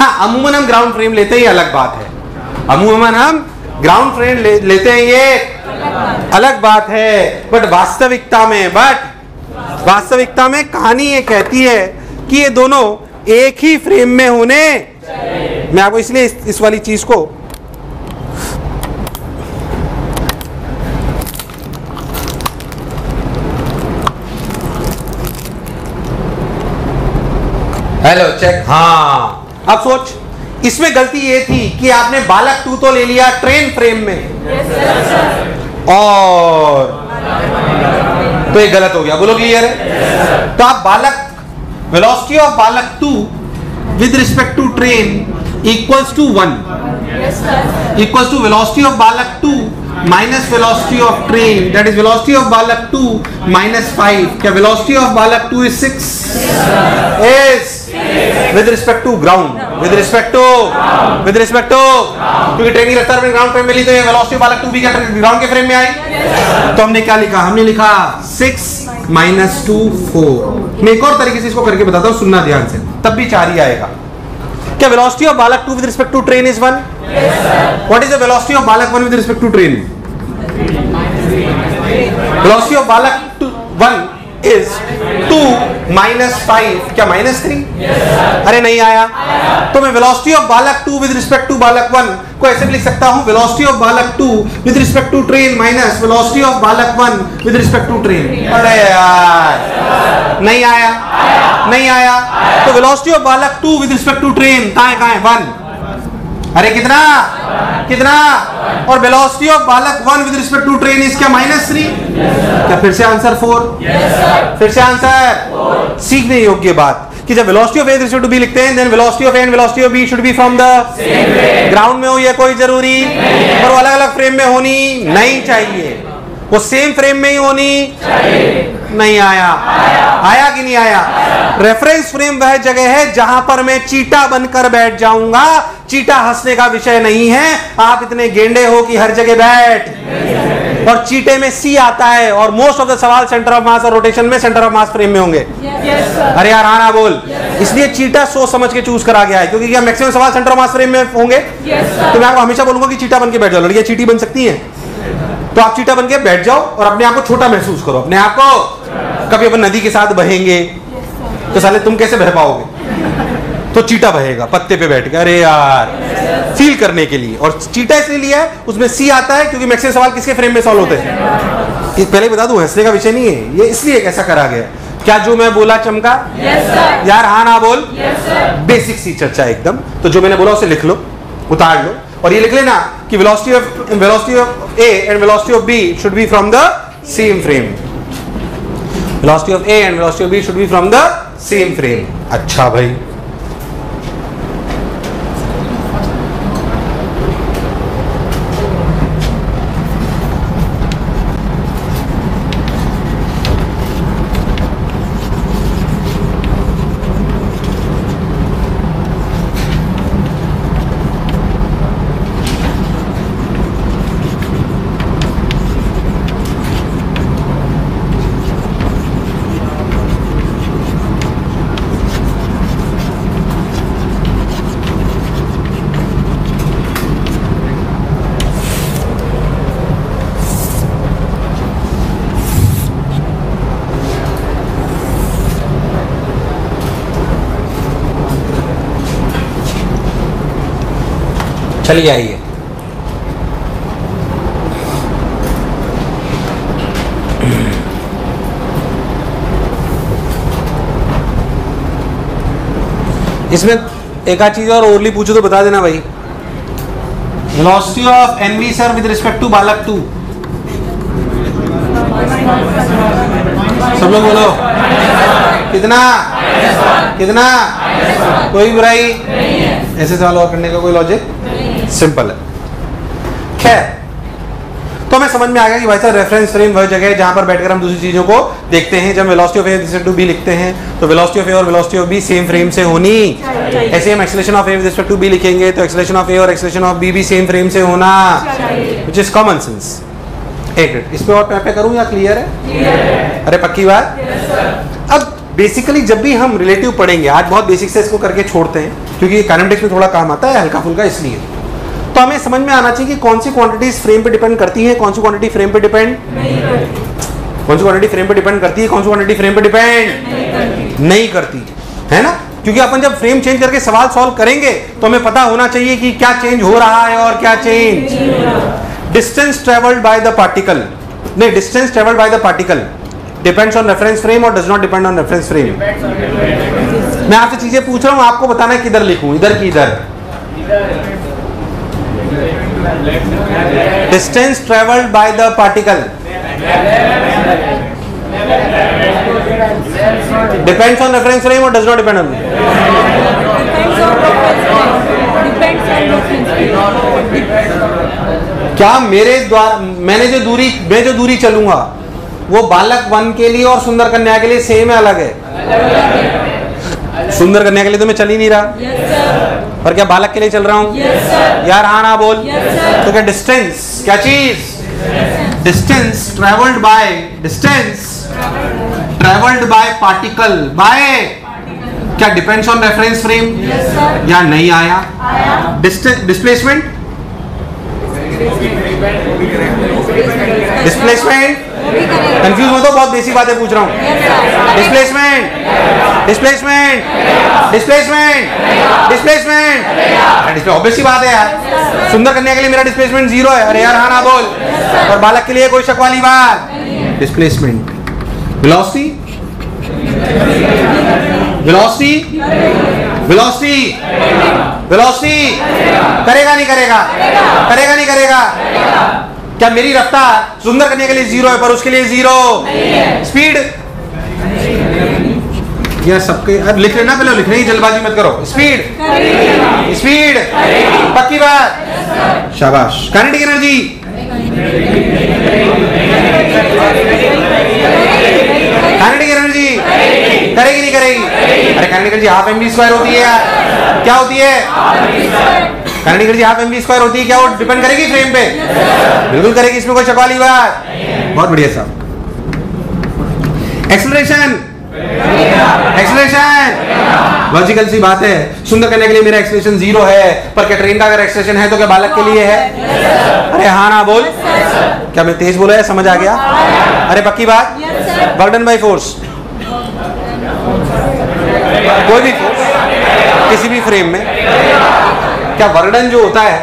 हाँ अमूमन हम ग्राउंड फ्रेम लेते हैं अलग बात है। अमूमन हम ग्राउंड फ्रेम ले, लेते हैं ये अलग बात है। बट वास्तविकता में बट वास्तविकता में कहानी ये कहती है कि ये दोनों एक ही फ्रेम में होने। मैं आपको इसलिए इस, इस वाली चीज़ को हेलो चेक हाँ अब सोच इसमें गलती ये थी कि आपने बालक टू तो ले लिया ट्रेन फ्रेम में yes, और तो ये गलत हो गया बोलो क्लियर है yes, तो आप बालक वेलोसिटी ऑफ़ बालक two with respect to train equals to one equals to velocity of balak 2 minus velocity of train that is velocity of balak 2 minus 5 क्या velocity of balak 2 is 6 is with respect to ground. With respect to with respect to क्योंकि ट्रेन की रफ्तार अपने ग्राउंड फ्रेम में ली तो ये वेलोसिटी बालक टू भी क्या ग्राउंड के फ्रेम में आई। तो हमने क्या लिखा? हमने लिखा सिक्स माइनस टू फोर मैं एक और तरीके से इसको करके बताता हूँ, सुनना ध्यान से। तब भी चार ही आएगा। क्या वेलोसिटी ऑफ़ बालक two with respect to train is one what is the velocity of बालक one with respect to train velocity of बालक two one is two minus five क्या माइनस थ्री अरे नहीं आया। तो मैं वेलोसिटी ऑफ़ बालक टू विद रिस्पेक्ट टू बालक वन को ऐसे भी लिख सकता हूँ। वेलोसिटी ऑफ़ बालक two with respect to train minus velocity of बालक one with respect to train अरे यार। नहीं आया। नहीं आया। तो वेलोसिटी ऑफ़ बालक two with respect to train कहाँ है वन अरे कितना? कितना? और वेलोसिटी ऑफ़ बालक one with respect to train is क्या माइनस थ्री क्या फिर से आंसर फोर फिर से आंसर सीखने योग्य बात कि जब velocity of A respect to B लिखते हैं then velocity of A and velocity of B should be from the ground में हो ये कोई ज़रूरी? और वो अलग अलग फ्रेम में होनी नहीं चाहिए। वो सेम फ्रेम में ही होनी नहीं आया। आया कि नहीं आया? रेफरेंस फ्रेम वह जगह है जहाँ पर मैं चीटा बनकर बैठ जाऊँगा। चीटा हंसने का विषय नहीं है। आप इतने गेंडे हो कि हर जगह बैठ। और चीटे में सी आता है और मोस्ट ऑफ़ द सवाल सेंटर ऑफ़ मास और रोटेशन में सेंटर ऑफ़ मास फ्रेम में होंगे। अरे यार हाँ बोल। इसलिए चीटा सोच समझ के चूज़ करा गया है, क्योंकि क्या मैक्सिमम सवाल सेंटर ऑफ़ मास फ्रेम में होंगे? तो मैं आपको हमेशा बोलूँगा कि चीटा बन के बैठ जाओ। लड़कियाँ चीटी बन सकती हैं। तो आप चीटा बन के बैठ जाओ और अपने आप को छोटा महसूस करो। अपने आप को कभी अपन नदी के साथ बहेंगे। तो साले तुम कैसे बह पाओगे? तो चीटा बहेगा पत्ते पे बैठ के। अरे यार फील करने के लिए। और चीटा इसलिए लिया है उसमें सी आता है क्योंकि मैक्सिमम सवाल किसके फ्रेम में सॉल्व होते हैं? ये पहले बता दूँ हंसने का विषय नहीं है। ये इसलिए ऐसा करा गया क्या जो मैं बोला चमका? Yes, यार हाँ ना बोल। बेसिक सी चर्चा एकदम। तो जो मैंने बोला उसे लिख लो उतार लो। और ये लिख लेना कि velocity of velocity of A and velocity of B should be from the same frame velocity of A and velocity of B should be from the same frame अच्छा भाई चलिए आइए इसमें एक आध चीज़ और ओरली पूछो तो बता देना भाई। Velocity of NV sir with respect to बालक टू सब लोग बोलो। कितना? कितना? कोई बुराई? ऐसे सवाल और करने का कोई लॉजिक सिंपल है। खैर तो हमें समझ में आ गया कि भाई साहब रेफरेंस फ्रेम वह जगह है जहाँ पर बैठकर हम दूसरी चीज़ों को देखते हैं। जब velocity of A to B लिखते हैं तो वेलोसिटी ऑफ़ ए और velocity of B same frame से होनी। ऐसे हम acceleration of A with to B लिखेंगे तो एक्सेलेरेशन ऑफ़ ए और एक्सेलेरेशन ऑफ़ बी भी सेम फ्रेम से होना। विच इज़ कॉमन सेंस एक मिनट इस पे और पे करूँ या क्लियर है? अरे पक्की बात? अब बेसिकली जब भी हम रिलेटिव पढ़ेंगे आज बहुत बेसिक से इसको करके छोड़ते हैं क्योंकि काइनेटिक्स में थोड़ा काम आता है हल्का फुल्का इसलिए। तो हमें समझ में आना चाहिए कि कौन सी क्वांटिटीज फ्रेम पे डिपेंड करती है कौन सी क्वांटिटी फ्रेम पे डिपेंड कौन सी क्वांटिटी फ्रेम पे डिपेंड करती है कौन सी क्वांटिटी फ्रेम पे डिपेंड नहीं करती है ना? क्योंकि अपन जब फ्रेम चेंज करके सवाल सॉल्व करेंगे तो हमें पता होना चाहिए कि क्या चेंज हो रहा है और क्या change distance travelled by the particle नहीं distance travelled by the particle depends on reference frame और does not depend on reference frame मैं आपसे चीज़ें पूछ रहा हूँ आपको बताना है किधर लिखूं इधर की इधर। Distance travelled by the particle depends on reference frame और डज नॉट डिपेंड ऑन क्या मेरे द्वारा, मैंने जो दूरी, मैं जो दूरी चलूँगा, वो बालक वन के लिए और सुंदर कन्या के लिए सेम है, अलग है? सुंदर कन्या के लिए तो मैं चल ही नहीं रहा। और क्या बालक के लिए चल रहा हूँ? यार हाँ ना बोल। Yes, तो क्या डिस्टेंस क्या चीज़? Distance travelled by distance travelled by particle by क्या डिपेंड्स ऑन रेफरेंस फ्रेम या नहीं आया। डिस्टेंस डिस्प्लेसमेंट डिस्प्लेसमेंट कंफ्यूज हो तो बहुत बेसिक बातें पूछ रहा हूँ। Displacement displacement displacement displacement display obviously बात है यार। सुंदर करने के लिए मेरा डिस्प्लेसमेंट ज़ीरो है। अरे यार हाँ ना बोल। और बालक के लिए कोई शक वाली बात। Displacement velocity velocity velocity velocity करेगा नहीं करेगा? करेगा नहीं करेगा? क्या मेरी रफ्तार सुंदर करने के लिए ज़ीरो है पर उसके लिए ज़ीरो? स्पीड? यह सबके अब लिख लेना पहले लिख रही जल्दबाजी मत करो। स्पीड? स्पीड? पक्की बात? शाबाश। काइनेटिक एनर्जी काइनेटिक एनर्जी करेगी नहीं करेगी? अरे kinetic energy half M V square होती है यार। क्या होती है? हाफ़ स्क्वायर होती है, क्या वो डिपेंड करेगी फ्रेम पे? बिल्कुल करेगी, इसमें कोई बात? बहुत बढ़िया साहब एक्सलरेशन एक्सलेशन लॉजिकल सी बात है. सुंदर करने के लिए मेरा एक्सलेशन ज़ीरो है, पर क्या ट्रेन का अगर एक्सलेशन है तो क्या बालक के लिए है? अरे हाँ ना, बोल. क्या मैं तेज बोला है? समझ आ गया? अरे पक्की बात? बर्डन बाई फोर्स कोई भी फोर्स किसी भी फ्रेम में. क्या वर्डन जो होता है?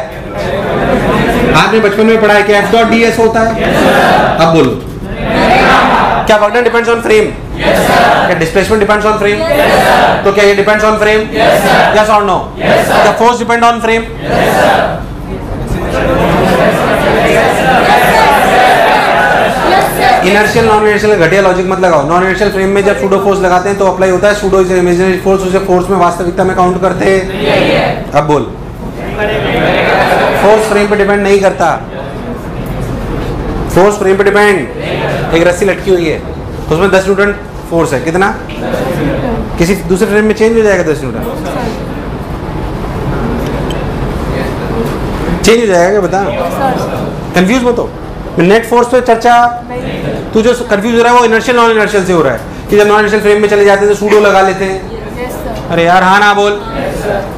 आपने बचपन में पढ़ा है कि एफ़ डॉट डी एस होता है? अब बोलो। क्या work done depends on frame क्या डिस्प्लेसमेंट डिपेंड्स ऑन फ्रेम तो क्या ये डिपेंड्स ऑन फ्रेम यस और नो क्या force depend on frame inertial non inertial घटिया लॉजिक मत लगाओ। नॉन इनर्शियल फ्रेम में जब सूडो फोर्स लगाते हैं तो अप्लाई होता है सूडो इसे इमेजिनरी फोर्स उसे फोर्स में वास्तविकता में काउंट करते हैं। अब बोल। फ्रेम पे डिपेंड नहीं करता। फोर्स फ्रेम पे डिपेंड। एक रस्सी लटकी हुई है उसमें दस न्यूटन फोर्स है। कितना? किसी दूसरे फ्रेम में चेंज हो जाएगा दस न्यूटन। चेंज हो जाएगा क्या बता? कंफ्यूज मत हो। नेट फोर्स पे चर्चा तू जो कंफ्यूज हो रहा है वो इनर्शियल नॉन इनर्शियल से हो रहा है। कि जब नॉन इनर्शियल फ्रेम में चले जाते हैं तो सूडो लगा लेते हैं। अरे यार हाँ ना बोल।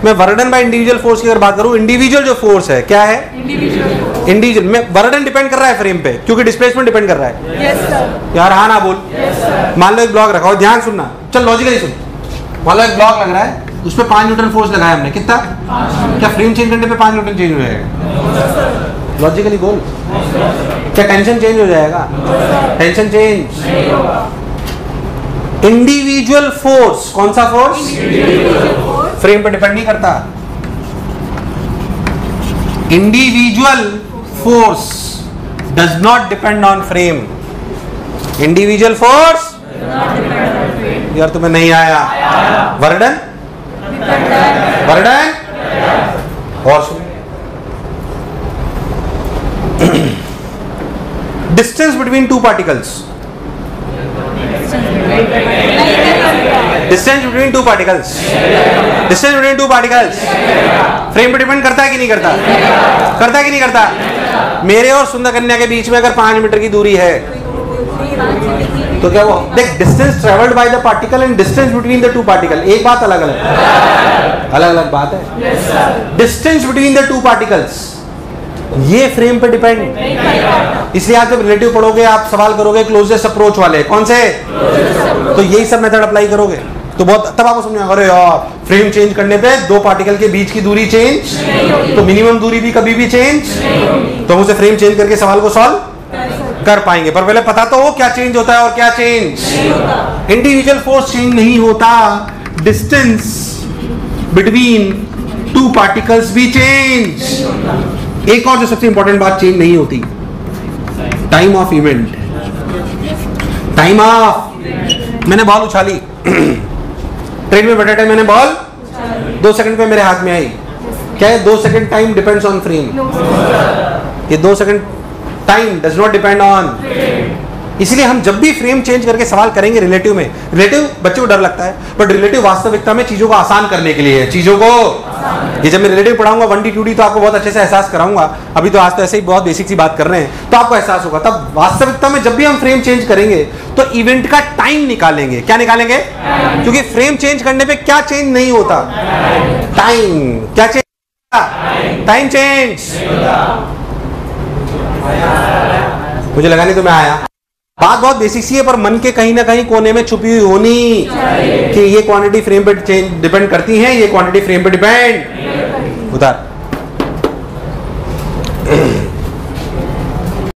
मैं वर्डन बाय इंडिविजुअल फोर्स की अगर बात करूँ इंडिविजुअल जो फोर्स है क्या है? इंडिविजुअल में वर्डन डिपेंड कर रहा है फ्रेम पे क्योंकि डिस्प्लेसमेंट डिपेंड कर रहा है। Yes, यार हाँ ना बोल। Yes, मान लो एक ब्लॉक रखा हो ध्यान सुनना। चल लॉजिकली सुन। मान लो एक ब्लॉक लग रहा है उस पर पाँच न्यूटन फोर्स लगाया हमने। कितना? क्या फ्रेम चेंज करने पे पाँच न्यूटन चेंज हो जाएगा? लॉजिकली बोल। क्या टेंशन चेंज हो जाएगा? टेंशन चेंज इंडिविजुअल फोर्स कौन सा फोर्स फ्रेम पे डिपेंड नहीं करता। Individual force does not depend on frame individual force यार, तुम्हें नहीं आया। वर्डन वर्डन और distance distance two two particles between two particles distance between two particles frame पर डिपेंड करता है कि नहीं करता? करता कि नहीं करता? मेरे और सुंदर कन्या के बीच में अगर पाँच मीटर की दूरी है तो क्या वो? देख distance travelled by the particle and distance between the two particle एक बात अलग अलग अलग अलग बात है। Distance between the two particles ये फ्रेम पे डिपेंड इसलिए आप जब रिलेटिव पढ़ोगे, आप सवाल करोगे क्लोजेस्ट अप्रोच वाले, कौन से? तो यही सब मेथड अप्लाई करोगे। तो बहुत, तब आपको समझ में अरे यार फ्रेम चेंज करने पे दो पार्टिकल के बीच की दूरी चेंज तो मिनिमम दूरी भी कभी भी चेंज तो हम उसे फ्रेम चेंज करके सवाल को सॉल्व कर पाएँगे। पर पहले पता तो हो क्या चेंज होता है और क्या चेंज इंडिविजुअल फोर्स चेंज नहीं होता। डिस्टेंस बिटवीन टू पार्टिकल्स भी चेंज एक और जो सबसे इंपॉर्टेंट बात चेंज नहीं होती। Time of event time of मैंने बॉल उछाली। ट्रेन में बैठे टाइम मैंने बॉल दो सेकंड पे मेरे हाथ में आई। क्या है दो second time depends on frame ये दो second time does not depend on इसलिए हम जब भी फ्रेम चेंज करके सवाल करेंगे रिलेटिव में रिलेटिव बच्चों को डर लगता है बट रिलेटिव वास्तविकता में चीज़ों को आसान करने के लिए है चीज़ों को ये जब मैं रिलेटिव पढ़ाऊँगा वन डी टू डी तो आपको बहुत अच्छे से एहसास कराऊँगा। अभी तो आज तो ऐसे ही बहुत बेसिक सी बात कर रहे हैं तो आपको एहसास होगा। तब वास्तविकता में जब भी हम फ्रेम चेंज करेंगे तो इवेंट का टाइम निकालेंगे। क्या निकालेंगे? क्योंकि फ्रेम चेंज करने पे क्या चेंज नहीं होता? टाइम क्या चेंज टाइम चेंज मुझे लगा नहीं तो मैं आया। बात बहुत बेसिक सी है, पर मन के कहीं ना कहीं कोने में छुपी हुई होनी कि ये क्वांटिटी फ्रेम पे डिपेंड करती है, ये क्वांटिटी फ्रेम पे डिपेंड उतार